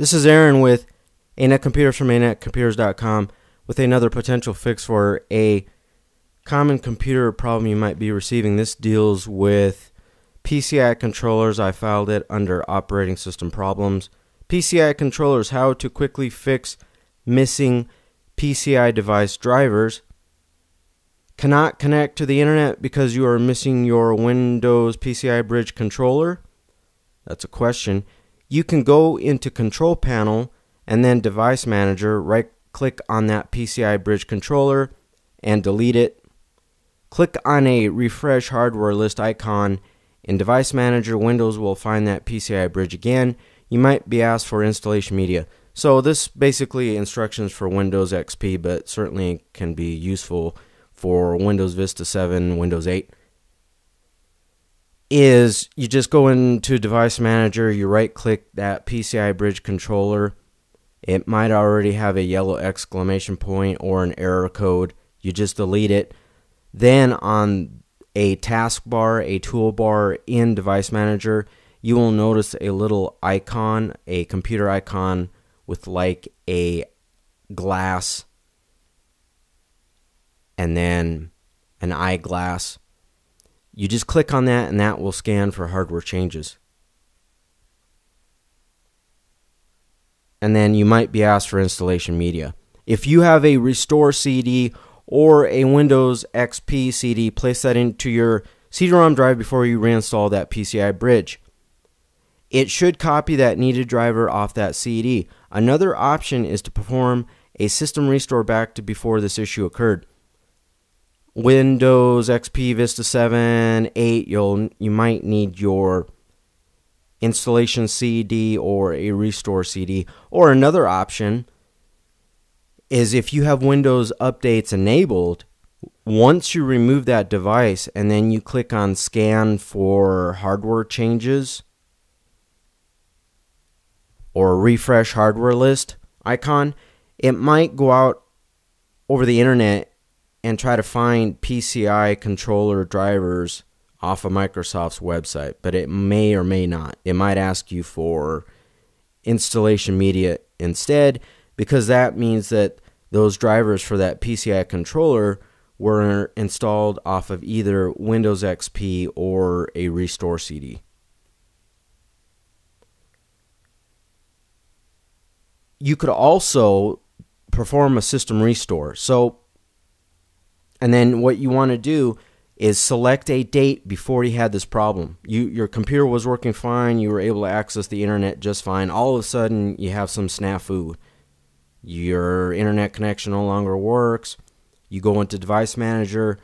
This is Aaron with ANET Computers from ANETComputers.com with another potential fix for a common computer problem you might be receiving. This deals with PCI controllers. I filed it under operating system problems. PCI controllers, how to quickly fix missing PCI device drivers. Cannot connect to the internet because you are missing your Windows PCI Bridge controller? That's a question you can go into Control Panel and then Device Manager, right click on that PCI Bridge controller and delete it. Click on a Refresh Hardware List icon. In Device Manager, Windows will find that PCI Bridge again. You might be asked for installation media. So this basically instructions for Windows XP, but certainly can be useful for Windows Vista 7, Windows 8 is you just go into device manager you right click that PCI bridge controller. It might already have a yellow exclamation point or an error code. You just delete it. Then on a taskbar a toolbar in device manager you will notice a little icon a computer icon with like a glass and then an eyeglass you just click on that and that will scan for hardware changes. And then you might be asked for installation media. If you have a restore CD or a Windows XP CD, place that into your CD-ROM drive before you reinstall that PCI bridge. It should copy that needed driver off that CD. Another option is to perform a system restore back to before this issue occurred. Windows XP Vista 7, 8, you'll you might need your installation CD or a restore CD. Or another option is if you have Windows updates enabled, once you remove that device and then you click on scan for hardware changes or refresh hardware list icon, it might go out over the internet and try to find PCI controller drivers off of Microsoft's website, but it may or may not. It might ask you for installation media instead because that means that those drivers for that PCI controller were installed off of either Windows XP or a restore CD. You could also perform a system restore. So and then what you want to do is select a date before you had this problem. You your computer was working fine, you were able to access the internet just fine. All of a sudden you have some snafu. Your internet connection no longer works. You go into device manager,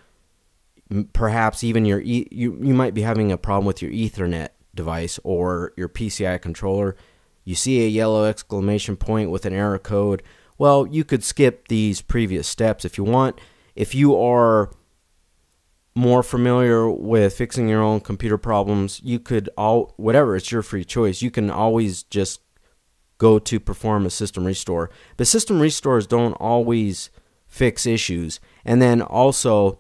perhaps even your e- you you might be having a problem with your ethernet device or your PCI controller. You see a yellow exclamation point with an error code. Well, you could skip these previous steps if you want if you are more familiar with fixing your own computer problems, you could all whatever, it's your free choice. You can always just go to perform a system restore. But system restores don't always fix issues. And then also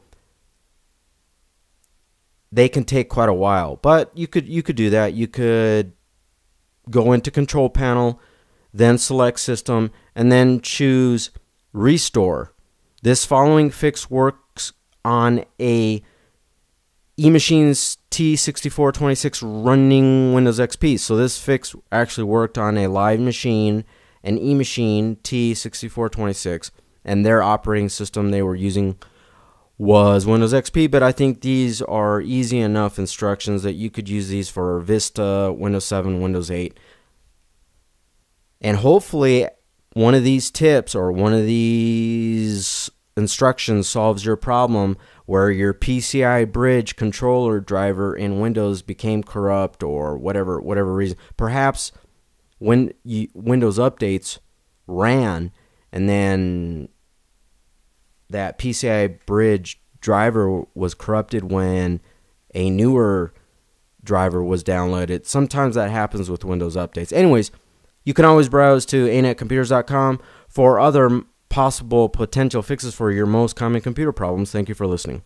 they can take quite a while. But you could you could do that. You could go into control panel, then select system and then choose restore this following fix works on a eMachines T6426 running Windows XP. So this fix actually worked on a live machine, an eMachine T6426, and their operating system they were using was Windows XP, but I think these are easy enough instructions that you could use these for Vista, Windows 7, Windows 8. And hopefully one of these tips or one of these instructions solves your problem where your PCI bridge controller driver in Windows became corrupt or whatever whatever reason. Perhaps when you, Windows updates ran and then that PCI bridge driver was corrupted when a newer driver was downloaded. Sometimes that happens with Windows updates. Anyways, you can always browse to anetcomputers.com for other possible potential fixes for your most common computer problems. Thank you for listening.